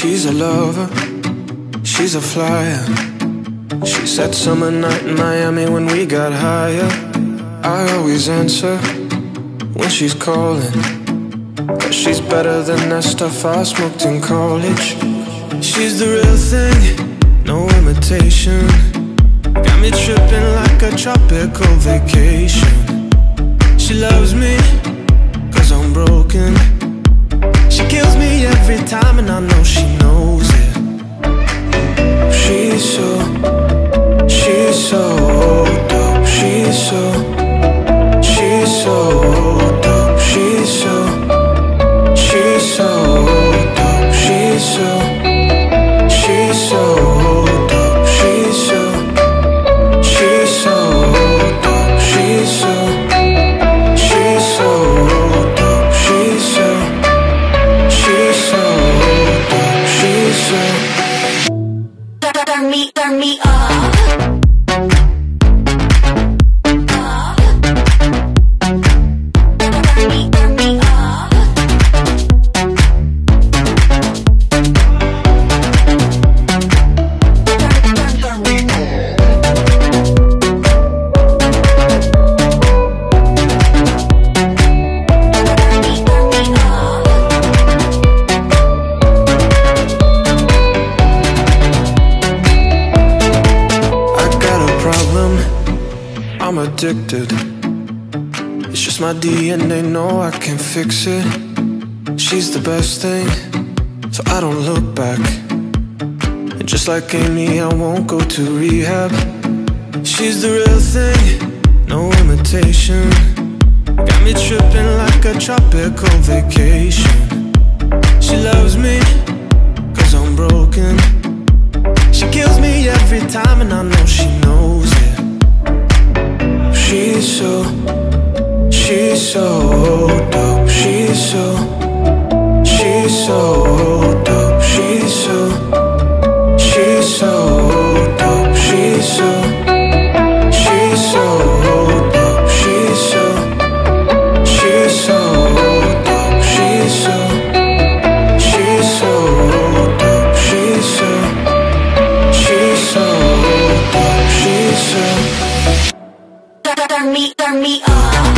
She's a lover, she's a flyer. She said summer night in Miami when we got higher. I always answer when she's calling. Cause she's better than that stuff I smoked in college. She's the real thing, no imitation. Got me tripping like a tropical vacation. She loves me, cause I'm broken. She's so, she's so dope. She's so, she's so dope. She's so, she's so dope. She's so, she's so dope. She's so, she's so dope. She's so, she's so dope. She's so, she's so dope. She's so. Me up. I'm addicted. It's just my DNA, no, I can't fix it. She's the best thing, so I don't look back. And just like Amy, I won't go to rehab. She's the real thing, no imitation. Got me tripping like a tropical vacation. She loves me, cause I'm broken. She kills me every time, and I know she so, she's so dope. She's so, she's so dope. She's so, she's so dope. She's so, she's so turn me up.